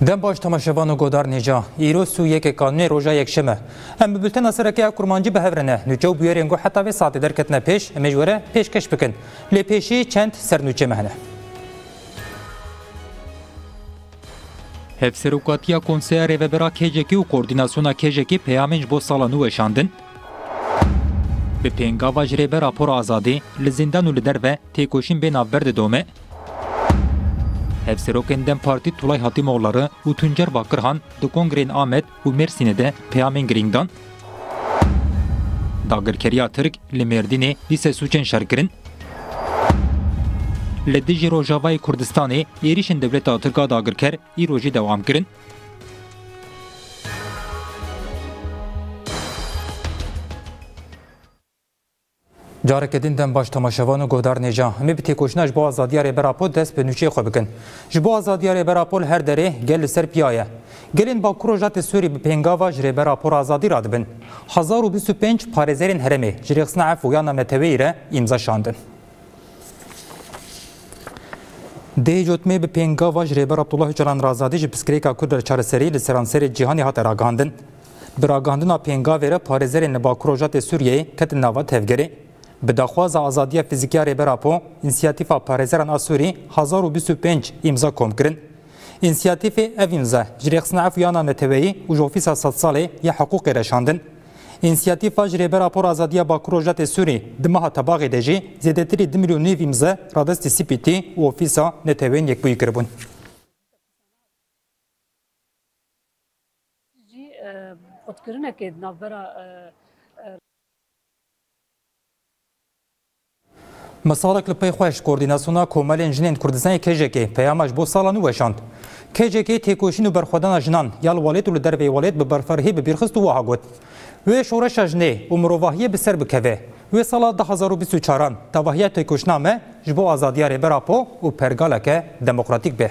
Dem baş temaşevan û godar nêca. Îro sû yekê kanûnê roja yekşeme. Em bi bultena serekeya kurmancî bi hev re ne. Nûçe û bûyerên ku heta vê saetê derketine pêş em ê ji we re pêşkeş bikin. Lê pêşî çend sernûçê me hene. Hevserokatiya Konseya Rêvebera KCK'ê û Koordînasyona KCK'ê peyamên ji bo sala nû weşandin. Bi pêngava Ji Rêbera Por Azadê, li zîndan û li derve têkoşîn bê navber didome. Hevserokên dem Partî Tulay Hatîmoglari û Tuncer Vakirhan di kongreyên Amed, û Mêrsînê de peyamên girîng dan. Dagirkeriya Tirk li Mêrdînê dîse sûcên şerkirin. Li dijî Rojavayê Kurdistanê êrîşên dewleta Tirk a dagirker îro jî dewam kirin. Careke din dem baş temaşevan û guhdar nêja. Em ê bi têkoşîna ji bo azadiya Rêbera Pol dest bi nûçeyê xwe bikin. Ji bo azadiya Rêbera Pol her derê gel li ser piya ye. Gelên Bakur Rojatê Sûrî bi pêngava ji Rêbera Pol azadî radibin. Hezar û bîst û pênc parêzerên herêmê ji rêxistina Efû ya Namneteweyî re îmza şandin. Dê Cotmê bi pêngava ji Rêber Abdullah Ocalan re azadî ji piskirêka Kurd re çareserî li seranserê cîhanê hate ragihandin. Bi ragihandina pêngavê re parêzerên li Bakurrojatê Sûriyeyê ketin nava tevgerê. Bi daxwaza azadiya fizîkî ya Rêber Apo, Însiyatîfa Parêzeran a Sûrî hezar û bîst û pênc îmza kom kirin. Însiyatîfê ev îmza ji rêxistina efûyana neteweyî û ji ofîsa sed salê ya hiqûqê re şandin. Însiyatîfa ji Rêber Apo re azadiya Bakurrojatê Sûrî di meha tebaxê de jî zêdetirî du milyon nêv îmze radestî Sipîtî û ofîsa neteweyên yekbûyî kiribûn. jî xurtkirinekê di navbera. Me salek li pey xwe ji Koordînasyona Komelên Jinên Kurdistanê KJK peyama ji bo sala nû weşand. KJK têkoşîn û berxwedana jinan ya li welêt û li derveyê welêt bi berfirehî bi bîr xist û wiha got, Wê şoreşa jinê û mirovahiyê bi ser bikeve. Wê sala du hezar û bîst û çar an dawehiya têkoşîna me ji bo azadiya Rêber Apo û pergaleke demokratîk be.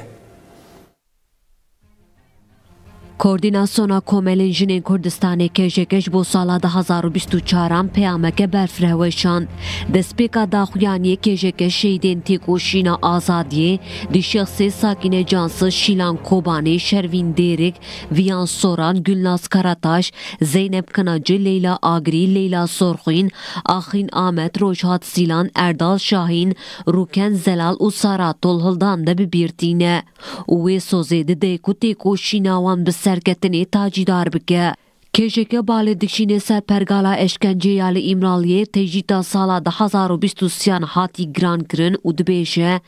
Koordînasyona Komelên Jinên Kurdistanê KJK ji bo sala du hezar û bîst û çar an peyameke berf re weşand. Destpêka daxuyaniyê KJK şehîdên têkoşîna azadiyê Dîşex Sê, Sakîne Cansız, Şîlan Kobanî, Şervîn Dêrik, Viyan Soran, Gülnaz Karataş, Zeynep Kınacı, Leyla Agirî, Leyla Sorxwîn, Axîn Amed, Rojhat Sîlan, Erdal Şahîn, Rûken Zelal û Sara Tolhildan de bi bîr tîne. û wê sozê dide ku têkoşîna wan bi serketinê tacîdar bike. Kêjeke balê dikşîne ser pergala eşkencê ya li Îmraliyê tecrîta sala du hezar û bîst û sî-yan hatî girankirin û dibêje,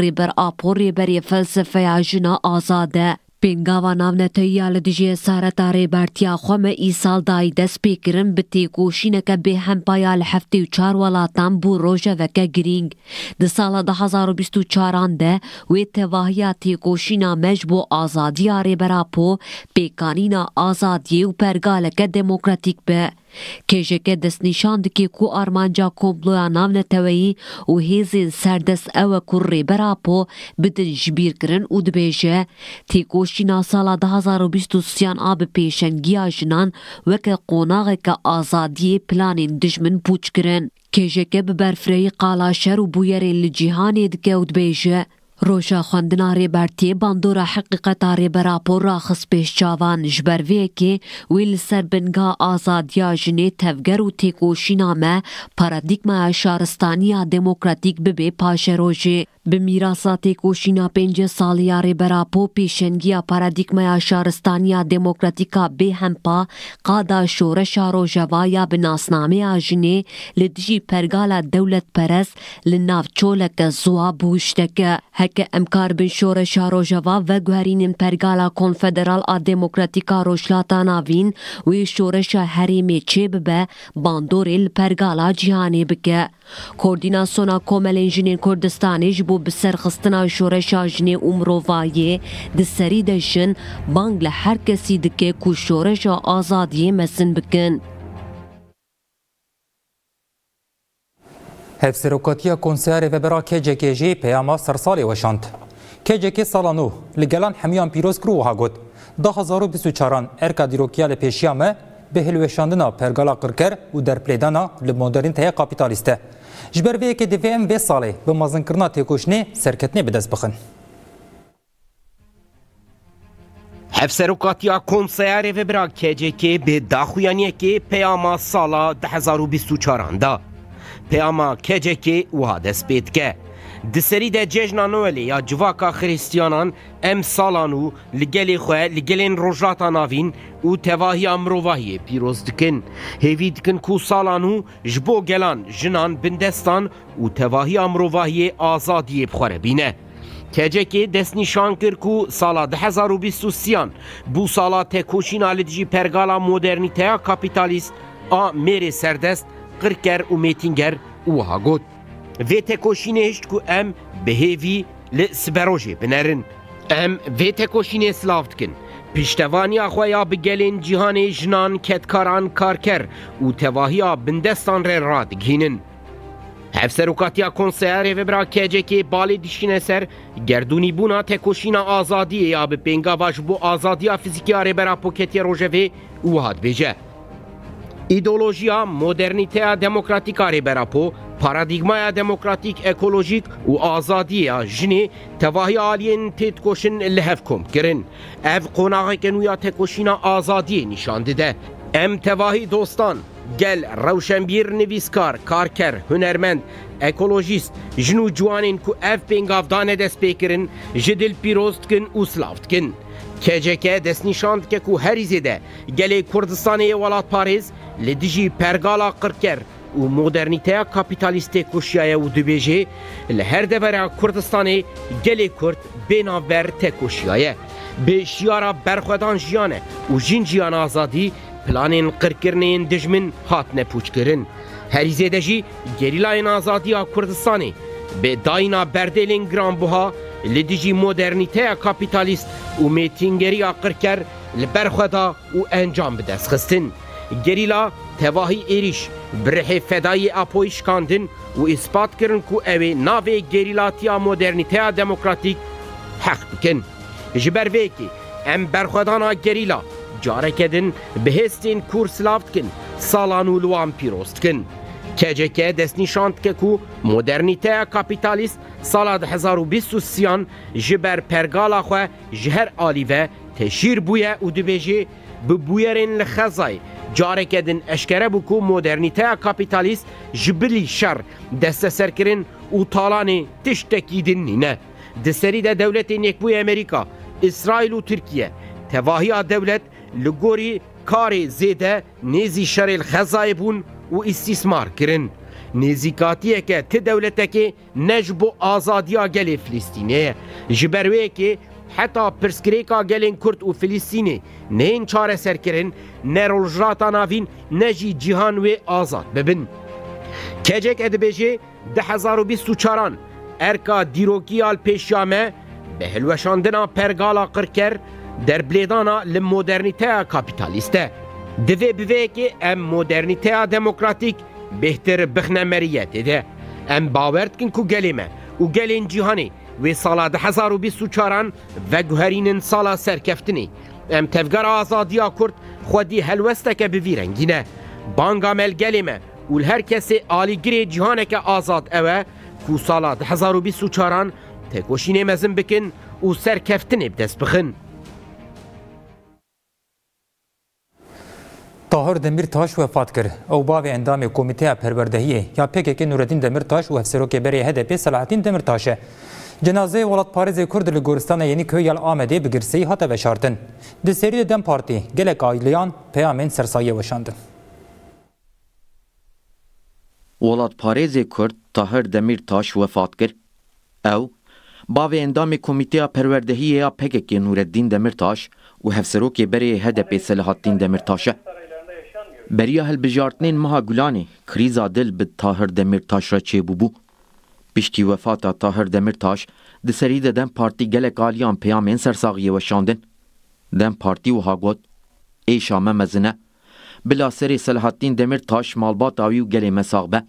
Rêber Apo rêberê felsefeya jin a azad e. Pêngava navneteyiya li dijî esareta Rêbertiya xwe me îsal dayî destpêkirin bi têkoşîneke bêhempa ya li heftê û çar welatan bû rojeveke girîng. Di sala du hezar û bîst û çar an de wê tevahiya têkoşîna me ji bo azadiya Rêber Apo pêkanîna azadiyê û pergaleke demokratîk be. KJK destnîşan dike ku armanca komploya navneteweyî û hêzên serdest ew e ku Rêber Apo bidin jibîrkirin û dibêje, Têkoşîna sala du hezar û bîst û sê an a bi pêşengiya jinan weke qonaxeke azadiyê planên dijmin pûç kirin. Kêjeke bi berfirehî qala şer û bûyerên li cîhanê dike û dibêje, Roja xwendina Rêbertiyê bandora heqîqeta Rêbera Por ra xist pêş çavan, ji ber vê yekê wî li ser binga azadiya jinê tevger û têkoşîna me, paradîgmaya şaristaniya demokratîk bibê paşerojê. Bi mîrasa têkoşîna pêncî salî ya Rêbera Po pêşengiya paradîgmaya şaristaniya demokratîk a bêhempa, qada şoreşa Rojava ya bi nasnameya jinê li dijî pergala dewletperest li nav çoleke ziwa bû hişteke. Heke em kar bin şoreşa Rojava veguherînin pergala konfederal a demokratîka Rojhilata Navîn, wê şoreşa herêmê çêbibe bandorê li pergala cîhanê bike. Kordînasona Komelên Jinên Kurdistanê ji bo biserxistina şoreşa jinê û mirovahiyê di serî de jin bang li her kesî dike ku şoreşa azadiyê mezin bikin. Hevserokatiya Konsearê Vebera KCK jî peyama sersalê weşand. KCK sala nû li gelan hemûyan pîroz kir û wiha got, Di hezar û bîst û çaran erka dîrokiya li pêşiya me, Bi hilweşandina pergala qirker û derpilêdana li modernîteye kapîtalîste. Ji ber vê yekê divê em vê salê bi mezinkirina têkoşinê serketinê bi dest bixin. Hevseroka Tia Konseya Rêvebira KCK bi daxuyaniyekê peyama sala du hezar û bîst û çar an da. Peyama KCK wiha dest pê dike, Di serî de cejna Noelê ya civaka xirîstiyanan Em salan û li gelê xwe, li gelên Rojhilata Navîn û tevahiya mirovahiyê pîroz dikin. Hêvî dikin ku salan û ji bo gelan, jinan, bindestan û tevahiya mirovahiyê azadiyê bi xwe re bîne. KCK destnîşan kir ku sala du hezar û bîst û sî an bû sala tekoşîna li dijî pergala modernîteya kapîtalîst a mêrê serdest, qirker û mêtînger û wiha got, Vê tekoşînê hişt ku em bi hêvî li siberojê binerin. Em vê tekoşînê silav dikin. Piştevaniya xwe ya bi gelên cîhanê jinan, kedkaran, karker û tevahiya bindestan re radighînin. Hevserokatiya Konseya Rêvebira KCK'ê balê dişîne ser gerdûnîbûna tekoşîna azadiyê ya bi pêngava ji bo azadiya fizîkî ya Rêbera Poketîya Rojevê û wiha dibêje, Îdeolojiya modernîteya demokratîk a Rêber Apo, paradîgmaya demokratîk, ekolojîk û azadiyê ya jinê tevahiya aliyên têdikoşin li hev kom kirin. Ev qonaxeke nû ya tekoşîna azadiyê nîşan dide. Em tevahî dostan, gel, rewşenbîr, nivîskar, karker, hunermend, ekolojîst, jin û ciwanên ku ev pêngav dane destpêkirin ji dil pîroz dikin û silav dikin. KCK destnîşan dike ku herî zêde Gelê Kurdistanê yê welatparêz li dijî pergala qirker û modernîteya kapîtalîstê koşiyaye û dibêje, Li her devera Kurdistanê gelê Kurd bê navber tekoşiyaye. Bi şiyara berxwedan jiyane û jin jiyan azadî, planên qirkirinê yên dijmin hatine pûçkirin. Herî zêde jî gerîlayên azadiya Kurdistanê bi dayîna berdêlên giranbuha li dijî modernîteya kapîtalîst û mêtingeriya qirker, Li ber xwe da û encam bi dest xistin. Gerîla tevahî êrîş bi rihê fedayî Apoyî şikandin û îspat kirin ku ew ê navê gerîlatiya modernîteya demokratîk heq bikin. Ji ber vê yekê em berxwedana gerîla careke din bi hêstên kûr silav dikin, salan û li wan pîroz dikin. KCK destnîşan dike ku modernîteya kapîtalîst sala du hezar û bîst û sî yan ji ber pergala xwe ji her alî ve, Te şîr bûye û dibêjî bi bûyerên li xezayê. Careke din eşkere bû ku modernîteya kapîtalîst ji bilî şer, desteserkirin û talanê tiştekî din nîne. Di serî de dewletên Yekbûyî Amerîka, Îsraîl û Tirkiye, tevahiya dewlet li gorî karê zêde nêzî şerê li xezayê bûn û îstîsmar kirin. Nêzîkatiyeke ti dewletekê Ne ji bo azadiya gelê Filistînê ye. Ji ber wê yekê heta pirsgirêka gelên Kurd û Filistînê neyên çareserkirin, ne Rojhilata Navîn ne jî cîhan wê azad bibin. Keceke dibêje du hezar û bîst û çar an erka dîrokî ya li pêş ya me bi hilweşandina pergala qirker derbilêdana li modernîteya kapîtalîst e. Divê bi vê yekê em modernîteya demokratîk, Bêhtir bixne meriyê têde. Em bawer dikin ku gelê me û gelên cîhanê wê sala du hezar û bîst û çar an veguherînin sala serkeftinê. Em tevgera azadiya Kurd xwedî helwesteke bi vî rengî ne. Banga me li gelê me û li her kesê alîgirê cîhaneke azad ew e ku sala du hezar û bîst û çar an têkoşînê mezin bikin û serkeftinê bi dest bixin. Tahir Demîrtaş wefat kir. Ew bavê endamê Komîteya Perwerdehiyê ya pkk Nûredîn Demîrtaş û Hevserokê berê HDP'ê Selahattîn Demîrtaş e. Cenazeyê welatparêzê Kurd li Goristana Yenîköy ya li Amedê bi girseyî hate veşartin. Di serî de Dem Partî gelek aîleyan peyamên sersayîyê weşandin. Welatparêzê Kurd Tahir Demîrtaş wefat kir. Ew, bavê endamê Komîteya Perwerdehiyê ya PKK'ê Nûreddîn Demîrtaş û hevserokê berê yê HDP'ê Selahattîn Demîrtaş e. Beriya hilbijartinên meha Gulanê krîza dil bi Tahir Demîrtaş re çêbûbû. Piştî wefata Tahir Demîrtaş di serî de dem Partî gelek aliyan peyamên sersaxiyê weşandin. Dem Partî wiha got, Êşa me mezin e, Bila serê Selahattîn Demîrtaş malbata wî û gelê me sax be.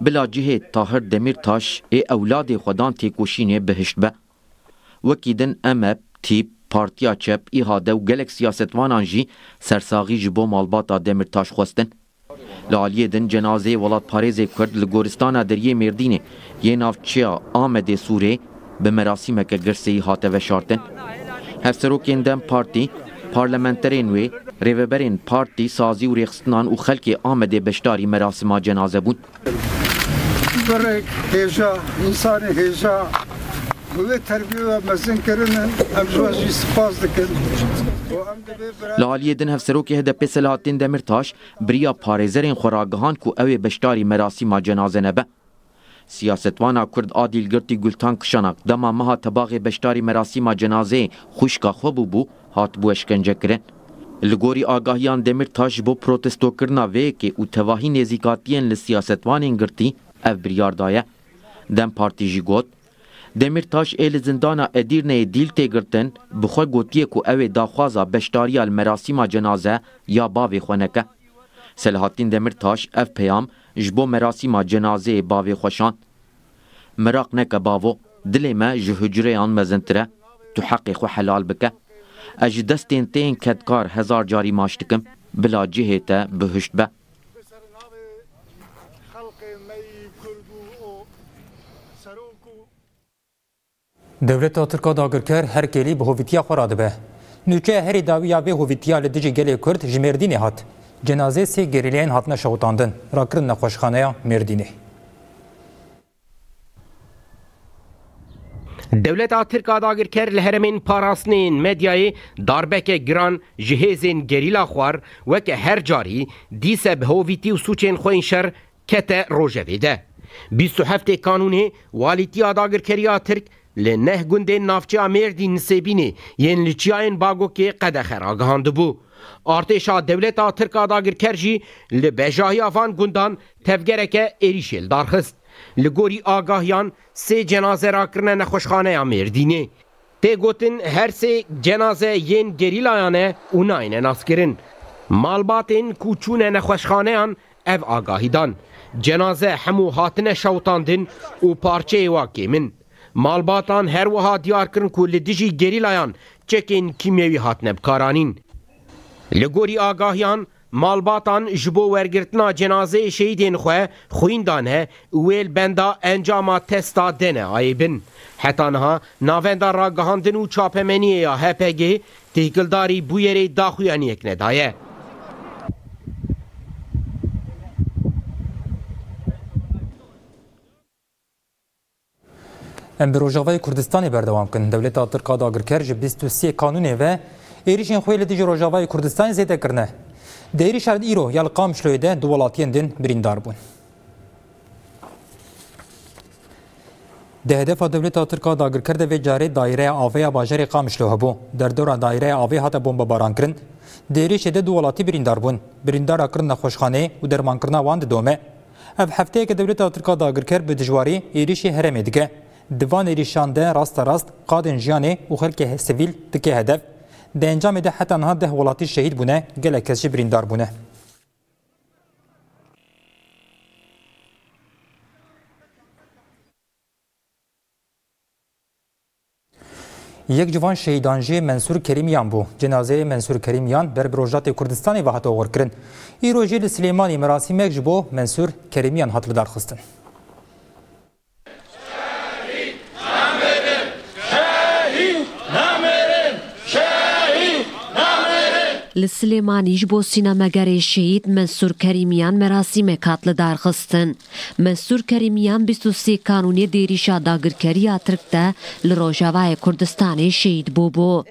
Bila cihê Tahir Demîrtaş ê ewladê xwe dan têkoşînê bihişt be. Wekî din emep, tîp, Partiya Çep, Îhade û gelek siyasetvanan jî sersaxî ji bo malbata Demîrtaş xwestin. Li aliyê din cenazeyê welatparêzê Kurd li goristana deriyê Mêrdînê yê navçeya Amedê Sûrê, bi merasîmeke girseyî hate veşartin. Hevserokên dem Partî, parlamenterên wê, rêveberên partî, sazî û rêxistinan û xelkê Amedê beşdarî merasîma cenaze bûn. Birêk hêja, însanê hêja bi wê terbiyê we mezin kirine, em ji we jî sipas dikin û em divê bi Li aliyê din Hevserokê HDP'ê Selahattin Demîrtaş biriya parêzerên xwe ragihan ku ew ê beşdarî merasîma cenaze nebe. Siyasetvana Kurd a dîlgirtî Gultan Kişanak dema meha tebaxê beşdarî merasîma cenazeyê xwişka xwe bûbû, hatibû eşkencekirin. Li gorî agahiyan Demîrtaş ji bo protestokirina vê yekê û tevahî nêzîkatiyên li siyasetvanên girtî ev biryar daye. Dem Partî jî got, Demîrtaş ê li zindana Edîrneyê dîl tê girtin, bi xwe gotiye ku ew ê daxwaza beşdariya li merasîma cenaze ya bavê xwe neke. Selahattîn Demîrtaş ev peyam ji bo merasîma cenazeyê bavê xwe şand, Miraq neke bavo, dilê me ji hucreyan mezintir e, tu heqê xwe helal bike. Ez ji destên te yên kedkar hezar carî maş dikim, bila cihê te bihuşt be. Dewleta Tirk a dagirker her kêlî bi hovîtiya xwe re dibe. Nûçeya herî dawî ya vê hovîtiya li dijî gelê Kurd ji Mêrdînê hat. Cenazeyê sê gerîleyên hatine şewitandin re kirin nexweşxaneya Mêrdînê. Dewleta Tirk a dagirker li heremên parastineyên medyayê darbeke giran ji hêzên gerîla xwar weke her carî dîse bi hovîtî û sûcên xwe yên şer Kete rojevê de, bîst û heftê kanûnê Walîtiya Dagirkeriya Tirk li neh gundên navçeya Mêrdîn Nisêbînê yên li çiyayên Bagokê qedexe ragihandibû. Artêşa Dewleta Tirk a Dagirker jî li bejahiya van gundan tevgereke êrîşê li dar xist. Li gorî agahiyan sê cenaze rakirine nexweşxaneya Mêrdînê. Tê gotin her sê cenaze yên gerîlayan e û nayêne naskirin. Malbatên ku çûne nexweşxaneyan ev agahî dan. Cenaze hemû hatine şewitandin û parçeyê wa kêm in. Malbatan her wiha diyar kirin ku li dijî gerîlayan çekên kîmyewî hatine bikaranîn. Li gorî agahiyan, Malbatan ji bo wergirtina cenazeyê şehîdên xwe xwîn dane û wê li benda encama testa DNA'yê bin. Heta niha Navenda Ragihandin û Çapemeniyê ya HPG'ê têkildarî bûyerê daxuyaniyek nedaye. Em bi Rojavayê Kurdistanê berdewam bikin. Dewleta Tirk a dagirker ji bîst û sê kanûnê ve êrîşên xwe li dijî Rojavayê Kurdistanê zêde kirine. Di êrîşa li îro ya li Qamişloyê de du welatiyên din birîndar bûn. Di hedefa dewleta Tirk a dagirker de vê carê daîreya avê ya bajarê Qamişlo hebû. Derdora daîreya avê hate bombebaran kirin. Di êrîşê de du welatî birîndar bûn. Birîndara kirin nexweşxaneyê û dermankirina wan didome. Ev hefteyeke dewleta Tirka dagirker bi dijwarî êrîşî herêmê dike. Di van êrîşan de rasterast qadên jiyanê û xelkê sivîl dike hedef. Di encamê de heta niha deh welatî şehîd bûne, gelek kes jî birîndar bûne. Yek ji van şehîdan jî Mensûr Kerîmîyan bû. Cinazeyê Mensûr Kerîmîyan ber bi Rojdatê Kurdistanê ve hat oxirkirin. Îro jî li Silêmanî merasîmek ji bo Mensûr Kerîmîyan hat lidarxistin. Li Silêmanî ji bo sînemegerê şehîd Mensûr Kerîmîyan merasîmek hat lidarxistin. Mensûr Kerîmiyan bîst û sê kanûnê di êrîşa dagirkeriya Tirk de li Rojavayê Kurdistanê şehîd bûbû.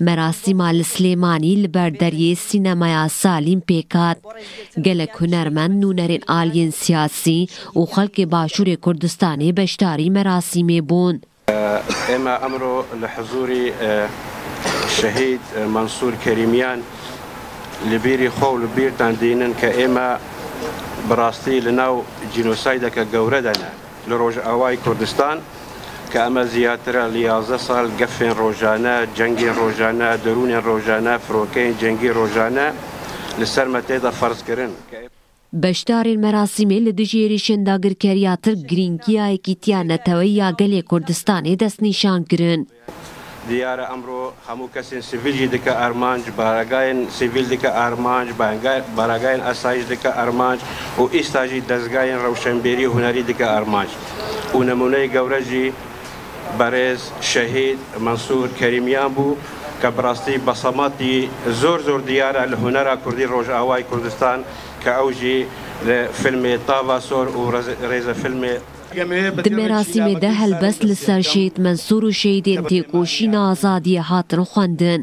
Merasîma li Silêmanî li ber deriyê Sînemaya Salîm pêk hat. Gelek hunermend, nûnerên aliyên siyasî û xelkê başûrê Kurdistanê beşdarî merasîmê bûn. Ême emro li hizûrî Şehîd Mansûr Kerîmîyan li bîrî xwe û li bîrdan dînin ke ême bi rastî li nav cînosaydeke gewre de ne li Rojavayê Kurdistan ke eme zîyatire li yazdeh sal gefên rojane, cengên rojane, dirûnên rojane, firokeyên cengî rojane li ser me tê de ferzkirin. Beşdarên merasîmê li dijî êrîşên dagirkeriya Tirk girîngiya yekîtiya neteweyî ya gelê Kurdistanê destnîşan kirin. Diyar e emro hemû kesên sivîl jî dike armanc, baragayên sivîl dike armanc, baragayên asayîş dike armanc û îsta jî dezgayên rewşenbîrî û hunerî dike armanc û nemûneyê gewre jî, Berêz Şehîd Mensûr Kerîmîyan bû ke bi rastî besamatî zor zor dîyar e li hunera kurdî Rojavayê Kurdistan ke ew jî li filmê Tava Sor û rêzefilmê Di merasîmê de helbest li ser Şehîd Mensûr û şehîdên têkoşîna azadiyê hatin xwendin.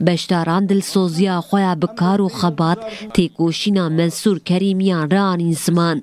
Beşdaran dilsoziya xwe ya bi kar û xebat têkoşîna Mensûr Kerîmîyan re anîn ziman.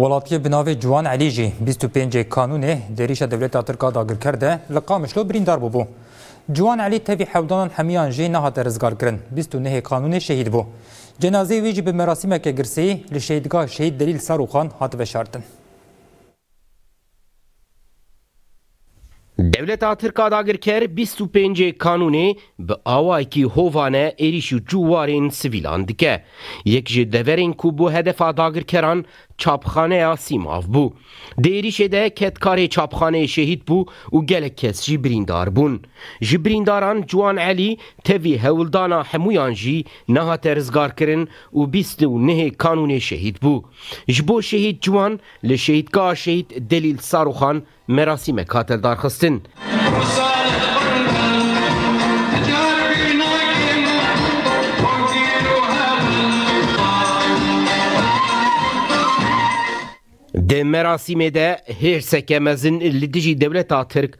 Welatiyê bi navê Ciwan Elî jî bîst û pêncê Kanûnê di êrîşa dewleta Tirk a dagirker de li Qamişlo birîndar bûbû. Ciwan Elî tevî hewdanan hemiyan jî nehate rizgarkirin, bîst û nehê Kanûnê şehîd bû. Cenazeyê wî jî bi merasîmeke girseyî li Şehîdgah Şehîd Delîl Sarûxan hat veşartin. Dewleta Tirk a dagirker bîst û pêncê Kanûnê bi awayekî hovane êrîş û çû warên sivîlan dike. Yek ji deverên ku bû hedefa dagirkeran çapxaneya Sîmav bû. Di êrîşê de kedkarê çapxaneyê şehîd bû û gelek kes jî birîndar bûn. Ji birîndaran Ciwan Elî tevî hewldana hemûyan jî nehate rizgarkirin û bîst û nehê Kanûnê şehîd bû. Ji bo şehîd Ciwan Li Şehîdgeha Şehîd Delîl Sarûxan merasîmek hate lidarxistin. Di merasîmê de hêrseke mezin li dijî dewleta Tirk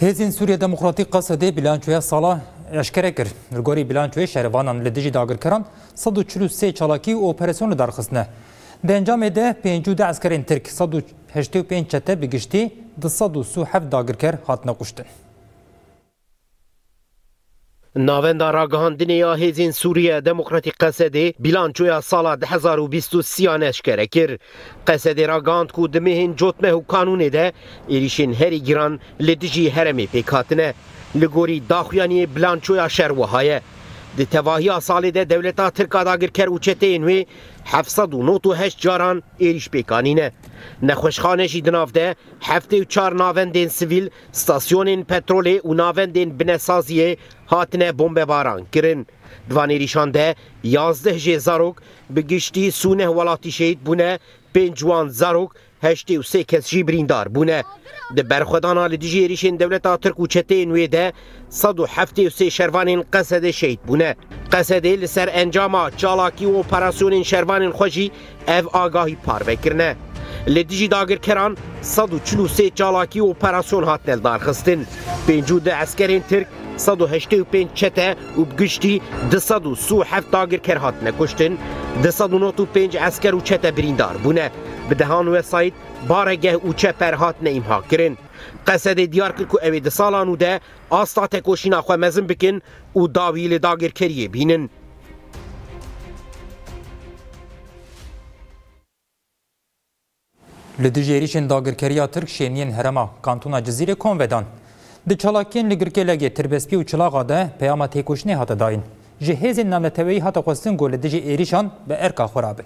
Hêzên Sûriye Demokratîk Qesedê bilançoya sala eşkere kir. Li gorî bilançoyê şervanan li dijî dagirkeran sed û çil û sê çalakî û operasyon li dar xistine. Di encamê de pêncî û deh eskerên Tirk, sed û heştê û pênc çete bi giştî di sed û sî û heft dagirker hatine kuştin. Navenda Ragihandinê ya Hêzên Sûriye Demokratîk Qesedê bîlançoya sala du hezar û bîst û sî an eşkere kir. Qesedê ragihand ku di mêhên cotmeh û kanûnê de êrîşên herî giran li dijî herêmê pêk hatine. Li gorî daxuyaniyê bilançoya şer wiha ye, Di tevahiya salê de dewleta Tirk a dagirker û çeteyên wê heft sed û nod û heşt caran êrîş pêk anîne. Nexweşxane jî di nav de heftê û çar navendên sivîl Stasyonên petrolê û navendên binesaziyê hatine bombebaran kirin. Di van êrîşan de yazdeh jê zarok bi giştî sûneh welatî şehîd bûne, pênc wan zarok, heştê û sê kes jî birîndar bûne. Di berxwedana li dijî êrîşên dewleta Tirk û çeteyên wê de sed û heftê û sê şervanên Qesedê şehîd bûne. Qesedê li ser encama çalakî û operasyonên şervanên xwe jî Ev agahî parvekirin e. Li dijî dagirkeran sed û çil û sê çalakî û operasyon hatine lidarxistin. Pêncî û du eskerên Tirk, sed û heştê û pênc çete û bi giştî du sed û si û heft dagirker hatine kuştin, du sed û nod û pênc esker û çete birîndar bûne. Bi dehan wesayît, baregeh û çeper hatine îmhakirin. Qesedê diyar kir ku ew ê di sala nû de asta tekoşîna xwe mezin bikin û dawî li dagirkeriyê bînin. Li dijî êrîşên dagirkeriya Tirk şêniyên herêma Kantûna Cizîrê kom vedan. Di çalakiyên li Girkêlegê, Tirbespî û Çilaxa de peyama têkoşînê hate dayîn. Ji hêzên navneteweyî hate xwestin ku li dijî êrîşan bi erka xwe re bin.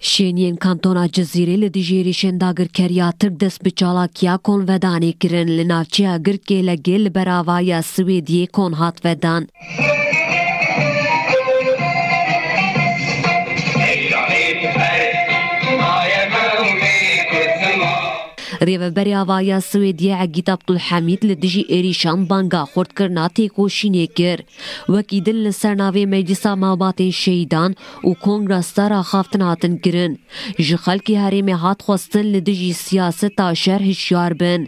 Şêniyên kantona Cizîrê li dijî êrîşên dagirkeriya Tirk dest bi çalakiya konvedanê kirin. Li navçeya girkê Legê li ber ava ya Swêdiyê kon hat vedan. Rêveberê ava ya Swêdiyê Egît Abdulhemîd li dijî êrîşan banga xurtkirina têkoşînê kir. Wekî din li ser navê Meclisa Malbatên Şehîdan û Kongra Star a xaftin hatin kirin. Ji xelkê herêmê hat xwestin li dijî siyaseta şer hişyar bin.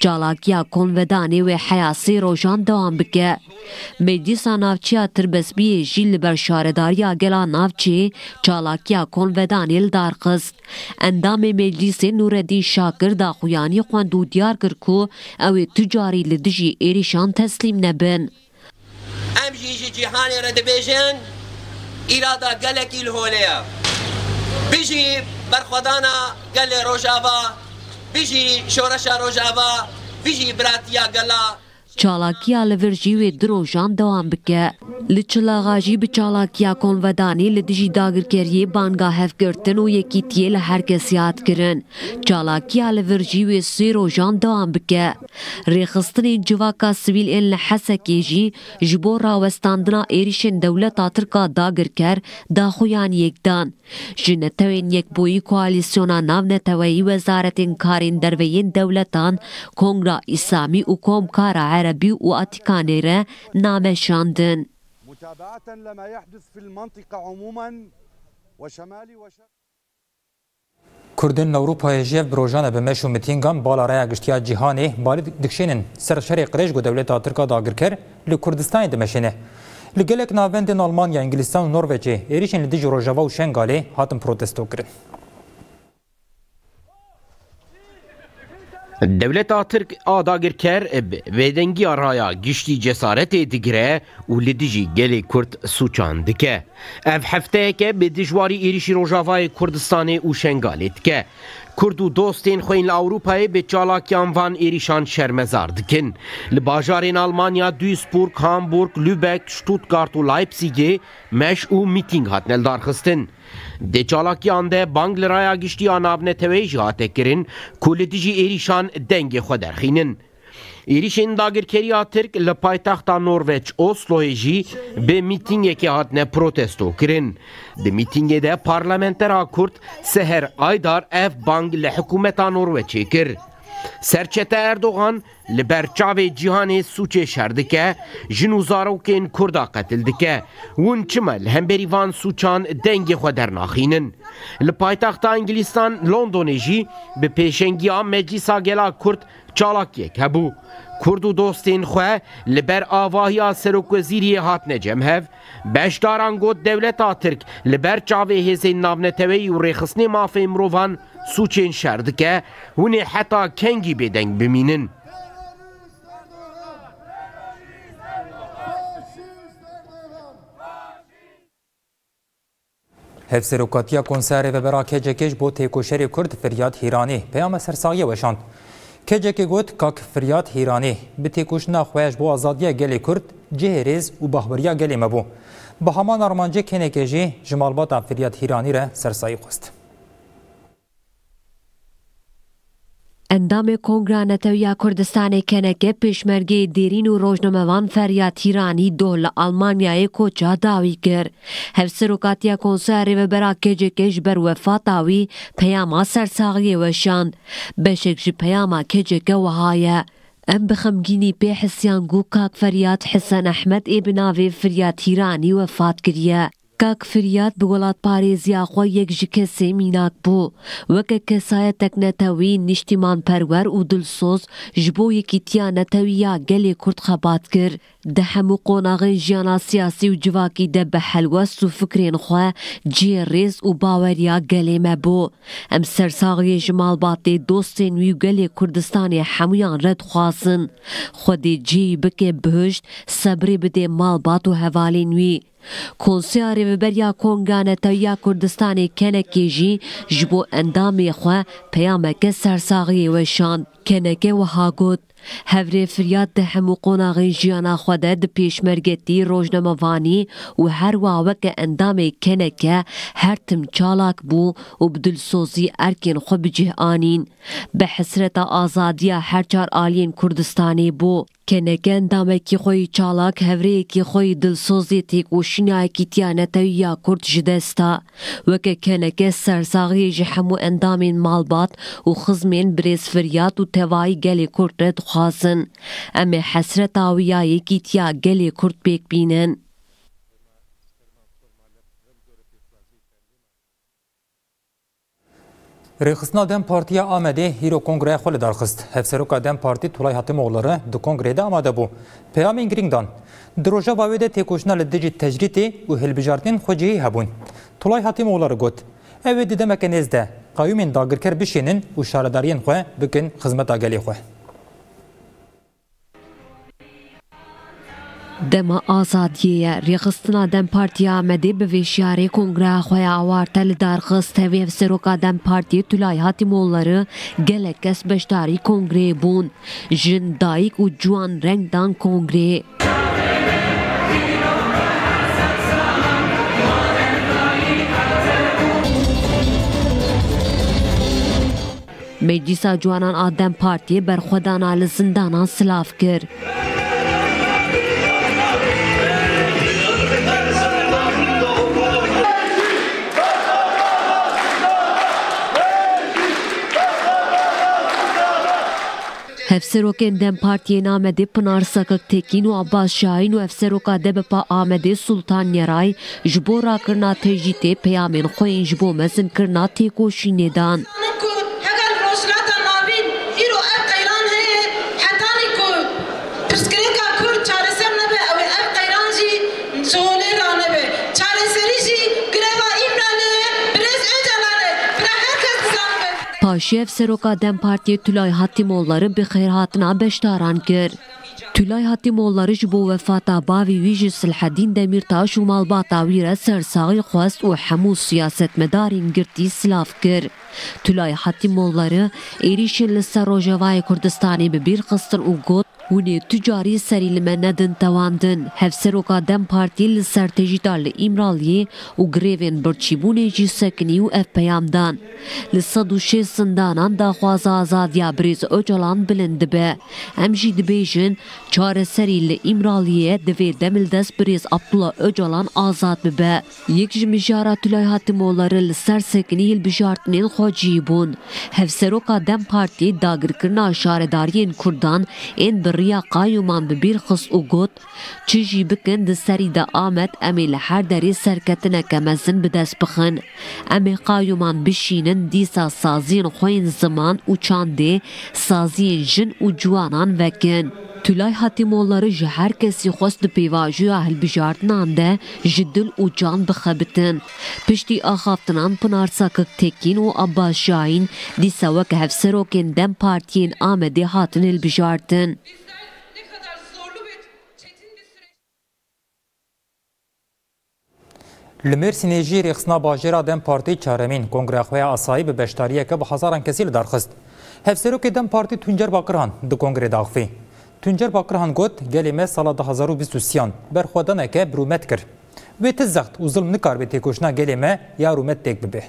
Çalakiya Konvedanê wê heya sê rojan dewam bike. Meclisa Navçeya Tirbesbiyê jî li ber Şaredariya Gela Navçê çalakiya Konvedanê li dar xist. Endamê Meclîsê Nûredîn Şakir daxuyanî xwend û diyar kir ku ew ê tu carî li dijî êrîşan teslîm nebin. Em jî ji cîhanê re dibêjin îrada gelekî li holê ye. Bijî berxwedana gelê Rojava, bijî şoreşa Rojava, bijî biratiya gela. Çalakiya li vir jî wê du rojan dewam bike. Li Çilaxa jî bi çalakiya Konvedanî li dijî dagirkeriyê banga hevgirtin û yekîtiyê li herkesî hat kirin. Çalakiya li vir jî wê sê rojan dewam bike. Rêxistinên civaka sivîl ên li Hesekê jî ji bo rawestandina êrîşên dewleta tirk a dagirker da xwîan yek dan. Ji netewên yekbûyî koalîsyona navneteweyî wezaretên karên derve yên dewletan, Kongra Îslamî û Komkara Erebî û Atîkanê re name şandin. Kurdên li Ewropayê ji hev bi rojan e bi meş û mitîngan bala raya giştiya cîhanê balî dikişênin. Ser şerê qirêj ku dewleta Tirk a dagirker li Kurdistanê dimeşêne. Li gelek navendên Almanya, Îngilîstan û Norwecê êrîşên li dijî Rojava û Şengalê hatin protestokirin. Dewleta Tirk a dagirker bi bêdengiya raya giştî cesaretê digire û li dijî gelê Kurd sûçan dike. Ev hefteyeke bi dijwarî êrîşî Rojavayê Kurdistanê û Şengalê dike. Kurd û dostên xwe yên li Ewropayê bi çalakiyan van êrîşan şermezar dikin. Li bajarên Almanya, Duisburg, Hamburg, Lübeck, Stuttgart û Leipzîgê meş û mîtîng hatine lidarxistin. Di çalakiyan de bang li Raya Giştî ya Navneteweyê jî hate kirin ku li dijî êrîşan dengê xwe derxînin. Êrîşên dagirkeriya Tirk li paytexta Norweç Osloyê jî bi mîtîngekê hatine protestokirin. Di mîtîngê de parlamentera Kurd Seher Aydar ev bang li hikûmeta Norweçê kir. Serçete Erdogan Li ber çavê cîhanê sûcê şer dike, jin û zarokên kurd a qetil dike. Hûn çima li hemberî van sûcan dengê xwe dernaxînin? Li paytexta Îngilîstan Londonê jî bi pêşengiya Meclîsa Gela Kurd çalakiyek hebû. Kurd û dostên xwe li ber avahiya serokwezîriyê hatine cem hev. Beşdaran got dewleta Tirk li ber çavê hêzên navneteweyî û rêxistinê mafên mirovan sûcên şer dike, hûn ê heta kengî bêdeng bimînin. Hevserokatiya Konserê Vebera KCK'ê ji bo Têkoşerê Kurd Firyad Hîranî peyama sersaxiyê weşand. KCK got, Kak Firyad Hîranî bi têkoşina xwe ji bo azadiya gelê Kurd cihê rêz û bahberiya gelê me bû. Bi heman armancê kêneke jî ji malbatan Firyad Hîranî re sersayî xwest. Endamê Kongra Netewiya Kurdistanê KNK pêşmergeyê dêrîn û rojnamevan Feryad Hîranî doh li Almanyayê koça dawî kir. Hevserokatiya Konseya Rêvebera KCK'ê ji ber wefata wî peyama sersaxiyê weşand. Beşek ji peyama KCK wiha ye, Em bi xemgînî pê hisiyan ku kak Feryad Hisen Ehmed ê bi navê Firyad Hîranî wefat kiriye. Kak Firyad bi welatparêziya xwe yek ji kesê mînak bû. Weke kesayetek netewî, nîştîmanperwer û dilsoz ji bo yekîtiya netewî ya gelê Kurd xebat kir. Di hemû qonaxên jiyana siyasî û civakî de bi helwest û fikrên xwe cihê rêz û baweriya gelê me bû. Em sersaxiyê ji malbatê, dostên wî û gelê Kurdistanê hemûyan re dixwazin. Xwedê cihê wî bike bihişt, sebrê bidê malbat û hevalên wî. Konseya Rêveberiya Konga Netewîya Kurdistanê kenekê jî ji bo endamê xwe peyameke sersaxiyê weşand. Keneke wiha got, Hevrê firyad di hemû qonaxên jiyana xwe de di pêşmergetî, rojnamevanî û her wiha weke endamê keneke her tim çalak bû û bi dilsozî erkên xwe bi cih anîn. Bi hesreta azadiya her çar aliyên Kurdistanê bû. Keneke endamekî xwe yî çalak, hevrêyekî xwe yî dilsoz yê têkoşîna Ekîtiya Netewî ya Kurd ji dest da. Weke keneke sersaxiyê ji hemû endamên malbat û xizmên birêz firyad û tevayî gelê Kurd re dixwazin. Em ê hesreta wî ya yekîtiya gelê Kurd pêk bînin. Rêxistina dem Partiya Amedê îro kongreya xwe lidar xist. Hevseroka dem Partî Tulay Hatimoglri di kongreyê de amade bû. Peyamên girîng dan. Di rojeva wê de têkoşîna li dijî tecrîtê û hilbijartinên xwecihî hebûn. Tulay Hatimoglri got, Ew ê di demeke nêz de qeyûmên dagirker bişênin û şaredariyên xwe bikin xizmeta gelê xwe. Dema Azadiyê ye, Rêxistina dem Partiya Amedê bi vêşiyarê kongreya xwe ya awarte li dar xist. Tevî Hevseroka dem Partiyê Tulay Hatîmollari gelek kes beşdarî kongreyê bûn. Jin, dayik û ciwan reng dan kongreyê. Meclîsa Ciwanan a dem Partiyê berxwedana li zindanan silav kir. Hevserokên dem Partiyên Amedê Pinar Sakik Tekîn û Abbas Şahin û Hevseroka DBP'a Amedê Sultan Yeray ji bo rakirina tecrîtê peyamên xwe yên ji bo mezinkirina têkoşînê dan. Paşiyev Seroka dem Partiyê Tulay Hatîmollari bi xêrhatina beşdaran kir. Tulay Hatîmollari ji bo wefata bavê wî ji Silhedîn Demîrtaş û malbata wî re sersaxî xwest û hemû siyasetmedarên girtî silav kir. Tulay Hatîmollari êrîşên li ser Rojavayê Kurdistanê bi bîr xistin û got, Hûn ê tu carî serî li me nedin tewandin. Hevseroka dem Partiyê li sertêjî da li Îmraliyê û grevên birçîbûnê jî sekinî û ev peyam dan, Li sed û şêst zindanan daxwaza azadiya birêz Ocalan bilind dibe. Em jî dibêjin çareserî li Îmraliyê ye, divê demildest birêz Abdullah Ocalan azad bibe. Yek ji mijara Tulay Hatimoğları li ser sekinî hilbijartinên xwe cî bûn. Hevseroka dem Partî dagirkirina şaredariyên Kurdan ên bi riya qayûman bi bîr xist û got, Çi jî bikin di serî de Amed em ê li her derê serketineke mezin bi dest bixin. Em ê qayûman bişînin dîsa saziyên xwe yên ziman û çandê, saziyên jin û ciwanan vekin. Tulay Hatimoğları ji her kesî xwest di pêvajoya hilbijartinan de, ji dil û can bixebitin. Piştî axaftinan Pinar Sakik Tekîn û Abbas Şahîn dîsa wek hevserokên dem partiyên Amedê hatin hilbijartin. Li Mêrsînê jî rêxistina bajêra dem Partî çaremîn kongreya xwe ya asayî bi beşdariyeke bi hezaran kesî lidarxist. Hevserokê dem Partî Tuncer Bakiran di kongrê de axivî. Tuncer Bakirhan got, Gelê me sala du hezar û bîst û sîyan berxwedaneke birûmet kir. Wê ti zext û zilm nikaribe têkoşîna gelê me ya rûmet pêk bibe.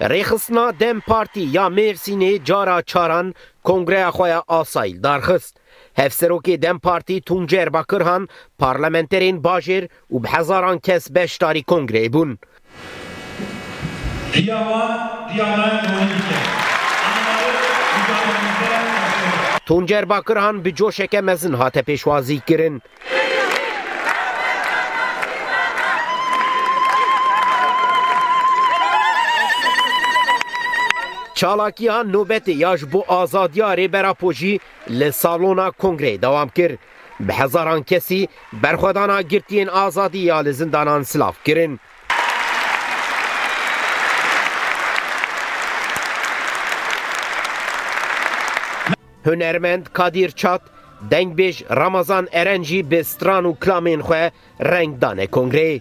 Rêxistina dem Partî ya Mêrsînê cara çaran kongreya xwe ya asayî darxist. Hevserokê dem Partî Tuncer Bakirhan, parlamenterên bajêr û bi hezaran kes beşdarî kongreyê bûn. Riya wan riya me donî dike. Tuncer Bakirhan bi coşeke mezin hate pêşwazî kirin. Çalakiya nobetê ya ji bo azadiya Rêber Apo jî Li salona kongreyê dewam kir, bi hezaran kesî berxwedana girtiyên azadî ya li zindanan silav kirin. Hunermend Kadîr Çat, dengbêj Ramazan Eren jî bi stran û kilamên xwe Rengdanê kongreyê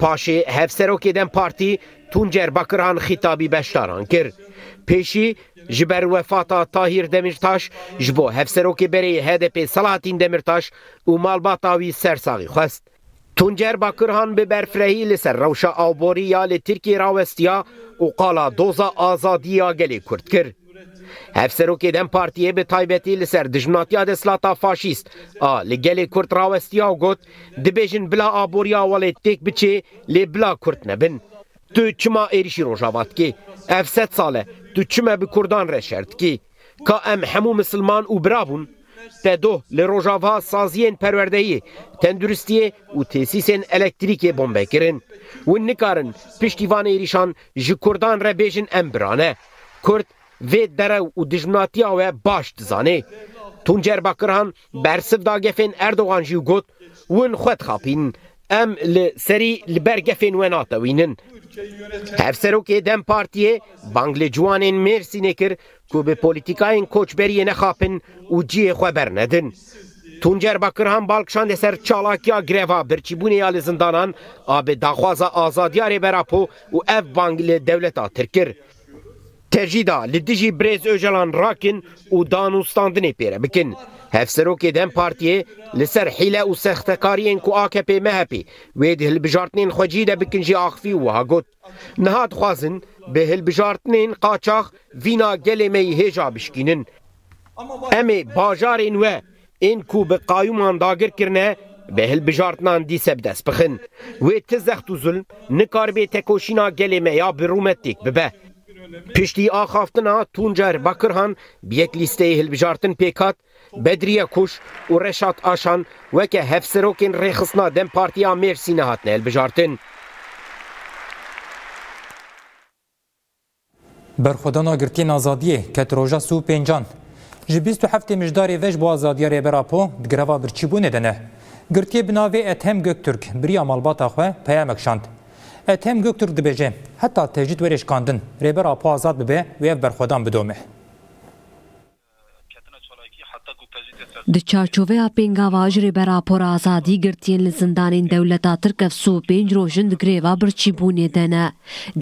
paşê Hevserokê dem Partî Tuncer Bakirhan xîtabî beşdaran kir. Pêşî ji ber wefata Tahîr Demîrtaş ji bo Hevserokê Berê HDP'ê Selahatîn Demîrtaş û malbata wî sersaxî xwest. Tuncer Bakirhan bi berfirehî li ser rewşa awborî ya li Tirkiyê rawestiya û qala doza azadiyê ya gelê Kurd kir. Hevserokê dem Partiyê bi taybetî li ser dijminatiya desthilata faşîst a li gelê Kurd rawestiya û got, Dibêjin bila aboriya welêt têk biçê lê bila Kurd nebin. Tu çima êrîşî Rojava dikê? Ev sed sal e tu çime bi Kurdan re şer dikî? Ka em hemû misilman û bira bûn? TED'u li Rojava saziyên perwerdeyê, tenduristiyê û tesîsên elektrîkê bombe kirin. Hûn nikarin piştî van êrîşan ji kurdan re bêjin em bira ne. Kurd vê derew û dijminatiya we baş dizanê. Tuncer Bakirhan bersiv da gefên Erdogan jî û got, Hûn xwe dixapînin. Em li serî li ber gefên we natewînin. Hevserokê dem Partiyê bang li ciwanên Mêrsînê kir Ku bi polîtîkayên koçberiyê nexapin û cihê xwe bernedin. Tuncer Bakirhan bal kişande ser çalakiya greva birçîbûnê ya li zindanan a bi daxwaza azadiya Rêber Apo û ev bang li dewleta Tirk kir. Tecrîda li dijî Birêz Ocalan rakin û danûstandinê pê re bikin. Hevserokê dem Partiyê li ser hîle û sextekariyên ku akp-MHPê wê di hilbijartinên xwecihî de bikin jî axivî û wiha got, Niha dixwazin bi hilbijartinên qaçax vîna gelê me yî hêja bişkînin. Em ê bajarên we ên ku bi qayûman dagir kirine bi hilbijartinan dîse bi dest bixin. Wê ti zext û zulm nikaribê tekoşîna gelê me ya bi Rûme têk bibe. Piştî axaftina Tuncer Bakirhan bi yek lîsteyê hilbijartin pêk hat, Bedriye Kuş û Reşat Aşan weke hevserokên Rêxistina dem Partiya Mêrsînê hatine hilbijartin. Berxwedana girtiyên azadiyê ket roja sû pêncan. Ji bîst û heftê mijdarê ve ji bo azadiya Rêber Apo di greva birçîbûnê de ne. Girtiyê bi navê Ethem Göktürk biriya malbata xwe peyamek şand. Ethem Göktürk dibêje, heta tecrîd were şkandin, Rêber Apo azad bibe û ev berxwedan bidome. Di çarçoveya pêngavajirê be rapora azadî girtiyên li zindanên dewleta Tirk ev sû û pênc roj in di greva birçîbûnê de ne.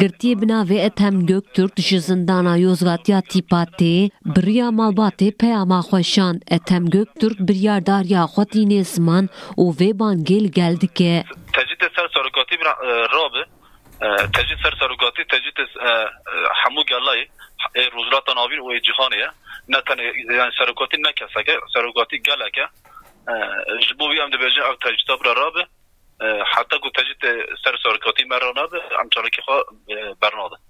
Girtiyê bi navê Ethem Göktürk ji zindana Yozgat ya Tîpa tê, bi riya malbatê peyama xwe şand, Ethem Göktürk biryardariya xwe tîne ziman û vê bangê li gel dike. Tecrîd ser serokatî tecrîdê hemû gelayê ê Rojhilata Navîn û ê cîhanê ye. Ne tenê yanî serokatî ne kesek e, serokatî gelek e. Ji bo wî em dibêjin ev tecrîda bira rabe. Heta ku tecrîdê ser serokatî me rana be em çalakî xwe bernadin.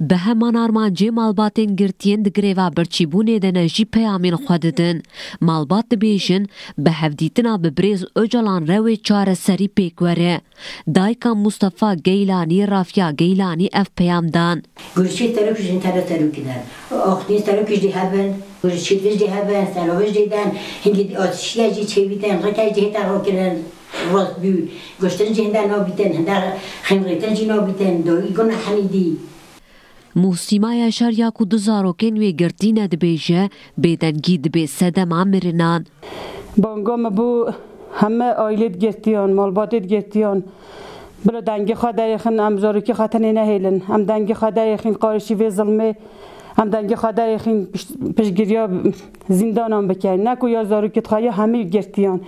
Bi heman armancê malbatên girtiyên di greva birçîbûnê de ne jî peyamên xwe didin. Malbat dibêjin, bi hevdîtina bi birêz Ocalan re wê çareserî pêk were. Dayika Mûstefa Geylanî Rafya Geylanî ev peyam dan. Gurçî Terok jî tevle Terokî de in. Axtîn Terokî jî dê hev bin, Gurçî Diz jî hev bin, Serove jî dê bin. Hingî atişîya jî çêbî tên, rikej jî hêta rokirin. Rost bû, goştên jî hinda nav bîtin, hinda xênrêtin jî nav bîtin, dawî Guna Hemîdî. Moh Sîma Yaşar ya ku du zarokên wê girtîne dibêje, Bêdengî dibe sedema mirinan. Banga min bû heme aîlê digirtiyan, malbatê digirtiyan. Bila dengê xwe derêxin, em zarokê xwe tenê nehêlin. Em dengê xwe derêxin qarişî vê zilmê, em dengê xwe derêxin piştgiriya. Zîndanan bike. Ne ku ya zarokê dixwe ya hemî girtiyan.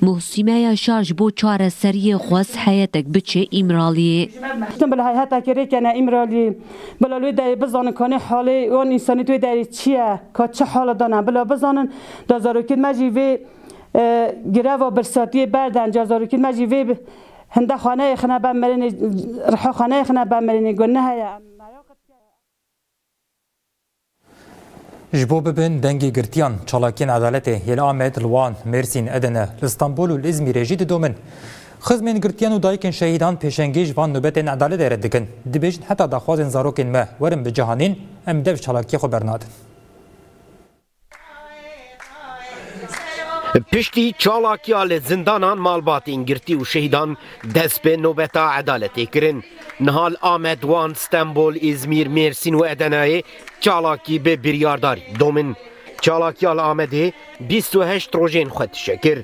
Muhsîne ya şar ji bo çareseriyê xwest heyetek biçe Îmraliyê. Gotin bila hay hetekê rê kene Îmraliyê. Bila li wê derê bizanin ka nê halê wan însanî di wê derê çi ye, ka çi hala de ne. Bila bizanin da zarokên me jî vê greva birsatiyê berdin. Ca zarokên me jî vê hinde xwe neyêxine ber mirinê, riha xwe neyêxine ber mirinê. Got ne heye em meraq dike. Ji bo bibin dengê girtiyan, çalakiyên edaletê yê li Amed, li Wan, Mêrsîn, Edene, li Stenbol û li Îzmîrê jî didomin. Xizmên girtiyan û dayikên şehîdan pêşengî ji van nobetên edaletê re dikin. Dibêjin heta daxwazên zarokên me werin bicihanîn, em dev ji çalakiyê xwe bernadin. Piştî çalakiya li zindanan malbatên girtî û şehîdan dest bi nobeta edaletê kirin. Niha li Amed, Wan, Stenbol, Îzmîr, Mêrsîn û Edeneyê çalakî bi biryardarî dom in. Çalakiya li Amedê bîst û heşt rojên xwe dişe kir.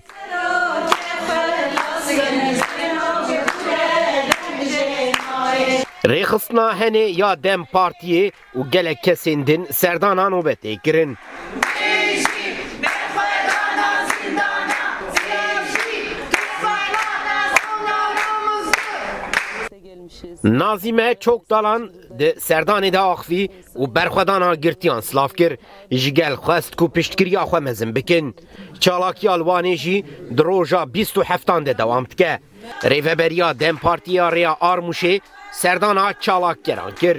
Rêxistina Henê ya dem Partiyê û gelek kesên din serdana nobetê kirin. Nazîme Çokdalan di serdanê de axivî û berxwedana girtiyan silav kir. Ji gel xwest ku piştgiriya xwe mezin bikin. Çalakiya li Wanê jî di roja bîst û heftan de dewam dike. Rêveberiya dem Partî ya Rêya Armûşê serdana çalakgeran kir.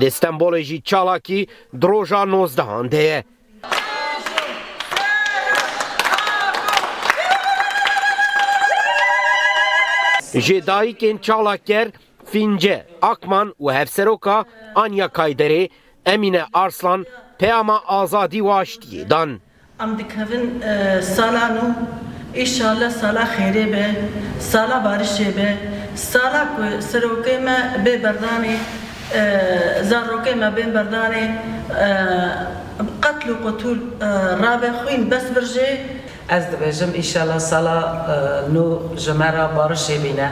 Li Stenbolê jî çalakî di roja nozdehan de ye. Ji dayikên çalaker Fînce Akman û Hevseroka Anya Kayderê Emîne Arslan peyama azadî û aştiyê dan. Em dikevin sala nû, îşallah sala xêrê be, sala barişê be, sala ku serokê me bê berdanê, zarokê me bên berdanê, qetl û qutûl rabe, xwîn bes birjê. Ez dibêjim îşallah sala nû ji me re barişê bîne,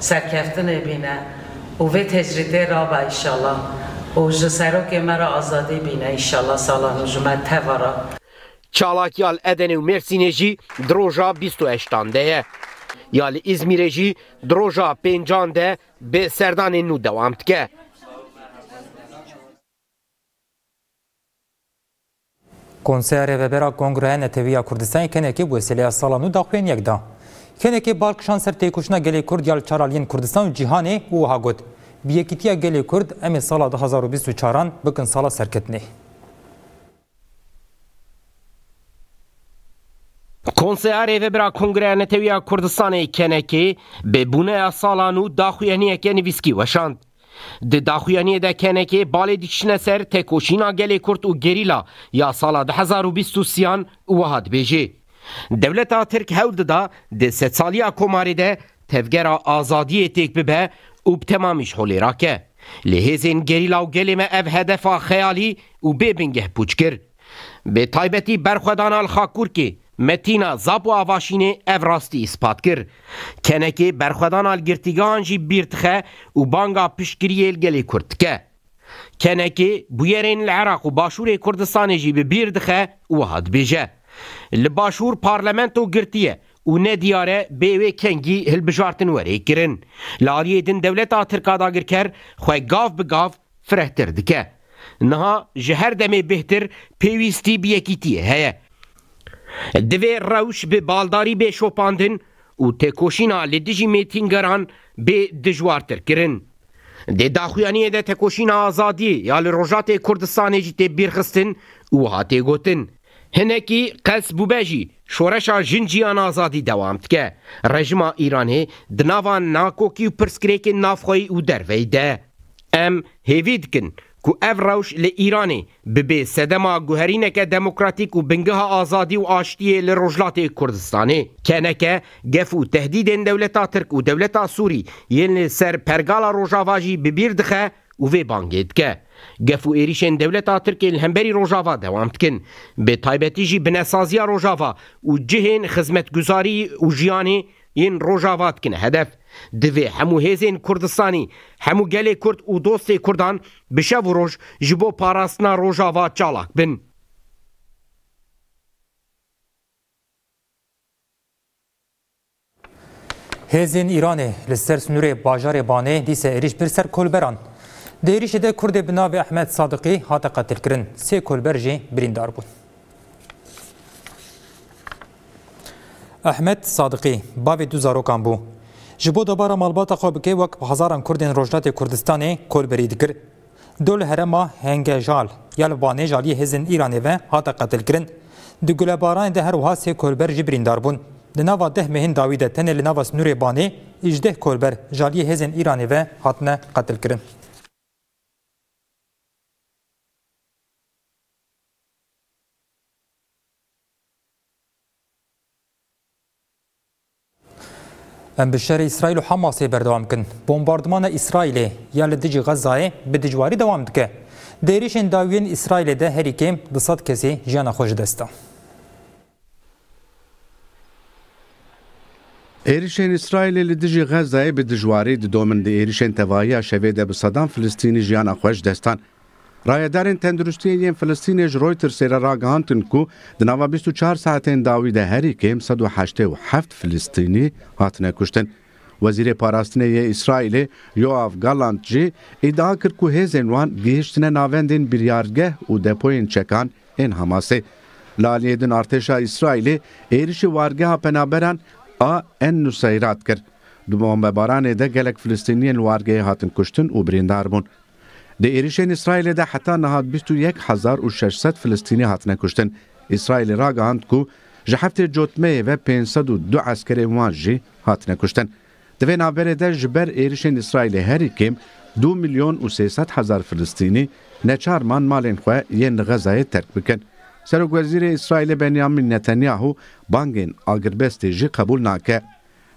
serkeftinê bîne. û vê tecrîdê raba înşallah û ji serokê me re azadî bîne înşallah salan û ji me teva re. Çalakîya li Edenê û Mêrsînê jî di roja bîst û heştan de ye. Ya li Îzmîrê jî di roja pêncan de bi serdanên nû dewam dike. Konseya Rêvebera Kongreya Netewî ya Kurdistanê kenekê bi wesîleya sala nû daxuyên yek da. Kenekê bal kişand ser têkoşîna gelê Kurd ya li çar aliyên Kurdistan û cîhanê û wiha got, Bi yekîtiya gelê Kurd em ê sala du hezar û bîst û çar an bikin sala serketinê. Konseya Rêvebira Kongreya Netewî ya Kurdistanê, kenekê, bi bûneya sala nû daxuyaniyeke nivîskî weşand. Di daxuyaniyê de kenekê balê dikişine ser tekoşîna gelê Kurd û gerîla ya sala du hezar û bîst û sîyan û wiha dibêjê, Dewleta Tirk hewl dida di sedsaliya komarê de tevgera azadiyê têk bibe û bi temamî ji holê rake. Lê hêzên gerîla û gelê me ev hedefa xeyalî û bê bingeh pûç kir. Bi taybetî berxwedana li Xakurkê, Metîna Zap û Avaşînê ev rastî îspat kir. Kenekê berxwedana li girtîgehan jî bîr dixe û banga piştgiriyê li gelê Kurd dike. Kenekê bûyerên li Iraq û Başûrê Kurdistanê jî bi bîr dixe û wiha dibêje, Li Başûr parlamento girtiye û ne diyar e bê wê kengî hilbijartin were kirin. Li aliyê din dewleta tirka dagirker xwe gav bi gav, Firehtir dike. Niha ji her demê bêhtir pêwîstî bi yekîtiyê heye. Divê rewş bi baldarî bê şopandin û têkoşîna li dijî mêtîngeran bê dijwartir kirin. Di daxuyaniyê de tekoşîna azadiyê ya li Rojatê Kurdistanê jî tê bîrxistin û wiha tê gotin, Hinekî qels bûbe jî, şoreşa jin cîyan azadî dewam dike. Rejîma Îranê di nava nakokî û pirsgirêkên navxweyî û derveyî de. Em hêvî dikin ku ev rewş li Îranê bibe sedema guherîneke demokratîk û bingeha azadî û aştiyê li Rojhilatê Kurdistanê. Teneke gef û tehdîdên dewleta Tirk û dewleta Sûrî yên li ser pergala Rojava jî bi bîr dixe, û vê bangê dike. Gef û êrîşên dewleta Tirkê li hemberî Rojava dewam dikin, bi taybetî jî binesaziya Rojava û cihên xizmetguzarî û jiyanê yên Rojava dikine hedef. Divê hemû hêzên Kurdistanî, hemû gelê Kurd û dostê Kurdan bi şev û roj ji bo parastina Rojava çalak bin. Hêzên Îranê li ser snûrê bajarê Banê dîse êrîş bir ser kolberan. Di êrîşê de Kurdê bi navê Ehmed Sadiqî hate qetilkirin, sê kolber jî birîndar bûn. Ehmed Sadiqî bavê du zarokan bû. Ji bo debara malbata xwe bike wek bi hezaran Kurdên Rojhilatê Kurdistanê kolberî dikir. Du li herêma Hengejal ya li Wanêj aliyê hêzên Îranê ve hate qetilkirin. Di gulebaranê de her wiha sê koçber jî birîndar bûn. Di nava deh mehên dawî de tenê li nava sinûrê Banê îjdeh koçber ji aliyê hêzên Îranê ve hatine qetilkirin. Em bi şerê Îsraîl û Hamasê berdewam dikin. Bombardmana Îsraîlê ya li dijî Xezayê bi dijwarî dewam dike. Di êrîşên dawî yên Îsraîlê de herî kêm du sed kesê jiyana xwe ji dest da. Êrîşên Îsraîlê li dijî Xezayê bi dijwarî didomin. Di êrîşên tevahiya şevê de bi sedan Filistînî jiyana xwe ji dest dan. Rayedarên tenduristiyê yên Filistînê ji Reutersê re ragihandin ku di nava bîst û çar saetên dawî de herî kêm sed û heştê û heft Filistînî hatine kuştin. Wezîrê Parastinê yê Îsraîlê Yoav Gallant jî îdia kir ku hêzên wan gihiştine navendên biryargeh û depoyên çekan ên Hamasê. Li aliyê din artêşa Îsraîlê êrişî wargeha penaberan a En Nuseyrat kir. Di bombebaranê de gelek Filistîniyên li wargehê hatin kuştin û birîndar bûn. Di êrişên Îsraîlê de heta niha bîst û yek hezar û şeş sed Filistînî hatine kuştin. Îsraîlê ragihand ku ji heftê cotmeyê ve pênc sed û du eskerên wan jî hatine kuştin. Di vê navberê de ji ber êrişên Îsraîlê herî kêm du milyon û sê sed hezar Filistînî neçar man malên xwe yên li Xezayê terk bikin. Serokwezîrê Îsraîlê Benyamîn Netenyahu bangên agirbestê jî qebûl nake.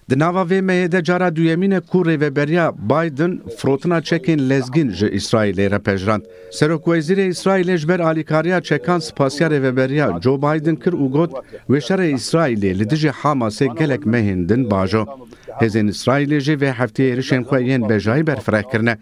Di nava vê meyê de cara duyemîn e ku Rêveberiya Biden firotina çekên lezgîn ji Îsraîlê re pejirand. Serokwezîrê Îsraîlê ji ber alîkariya çekan spasiya Rêveberiya Joe Biden kir û got, Wê şerê Îsraîlê li dijî Hamasê gelek mehên din bajo. Hêzên Îsraîlê jî vê hefteyê êrişên xwe yên bejayî berfireh kirine.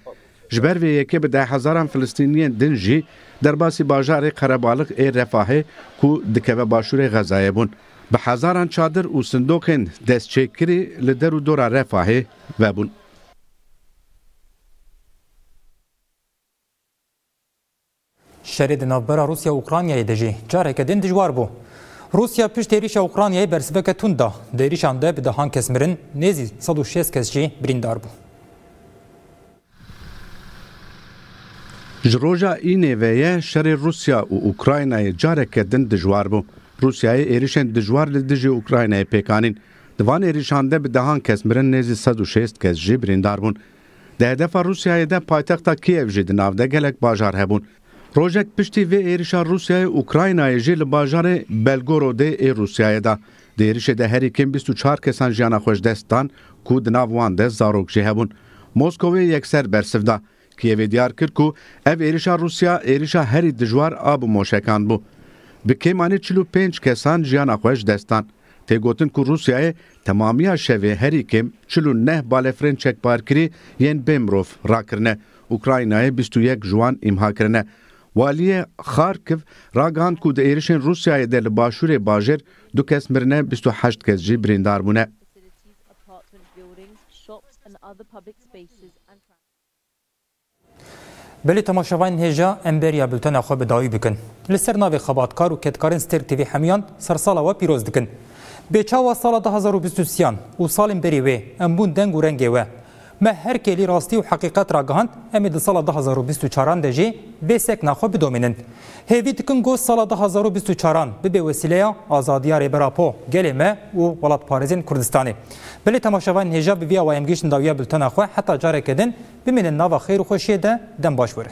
Ji ber vê yekê bi dehhezaran Filistîniyên din jî derbasî bajarê qerebalix ê Refahê ku dikeve başûrê Xezayê bûn. Bi hezaran çadir û sindoqên destçêkirî li der û dora Refahê vebûn. Şerê di navbera Rûsya û Ukraynayê de jî careke din dijwar bû. Rûsya pişt êrîşa Ukraynayê bersiveke tund da. Di êrîşan de bi dehan kes mirin, nêzî sed û şêst kes jî birîndar bûn. Ji roja Înê ve ye şerê Rûsya û Ukraynayê careke din dijwar bû. Rûsyayê êrîşên dijwar li dijî Ukraynayê pêk anîn. Di van êrîşan de bi dehan kes mirin, nêzî sed û şêst kes jî birîndar bûn. Di hedefa Rûsyayê de paytexta Kîev jî di nav de gelek bajar hebûn. Rojek piştî vê êrişa Rûsyayê Ukraynayê jî li bajarê Belgorodê ê Rûsyayê de di êrişê de herî kêm bîst û çar kesan jiyana xwe ji dest dan ku di nav wan de zarok jî hebûn. Moskowê yekser bersiv da. Kîevê diyar kir ku ev êrişa Rûsya êrişa herî dijwar a bi moşekan bû. Bi kêmanî çil û pênc kesan jiyana xwe ji dest dan. Tê gotin ku Rûsyayê temamiya şevê herî kêm çil û neh balefirên çekbarkirî yên bê mirov rakirine. Ukraynayê bîst û yek ji wan îmha kirine. Waliyê Kharkiv ragihand ku di êrişên Rûsyayê de li başûrê bajêr du kes mirine, bîst û heşt kes jî birîndar bûne. Belê temaşevanên hêja em beriya bultena xwe bi dawî bikin. Li ser navê xebatkar û kedkarên Stêrk Tv hemiyan sersala we pîroz dikin. Bêçawa sala du hezar û bîst û sî an û salên berî wê em bûn deng û rengê we. Me her kêlî rastî û heqîqet ragihand, em ê di sala du hezar û bîst û çar an de jî vê sekna xwe bidomînin. Hêvî dikin ku sala du hezar û bîst û çar an bibe wesîleya azadiya Rêbera Po gelê me û welatparêzên Kurdistanê. Belê temaşevanên hêja bi vî awayem gihîştin dawiya bultena xwe heta careke din bimînin nava xêr û xweşiyê de dem baş werin.